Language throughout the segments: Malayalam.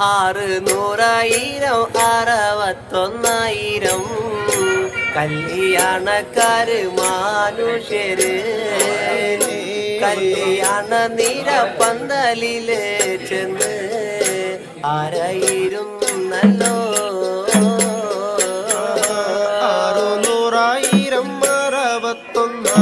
ആറ് നൂറായിരം അറുപത്തൊന്നായിരം. കല്യാണക്കാര് മാനുഷ്യര്. കല്യാണ നിര പന്തലിൽ ചെന്ന് ആരായിരുന്നല്ലോ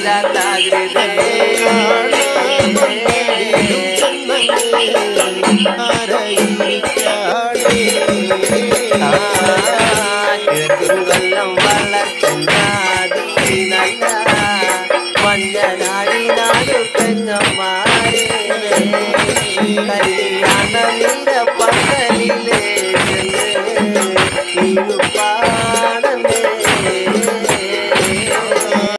நீர்தாத்தாகிறது திருவள்ளம் வளர்த்தாது வந்த நாடி நாடு பெண்ண மாறே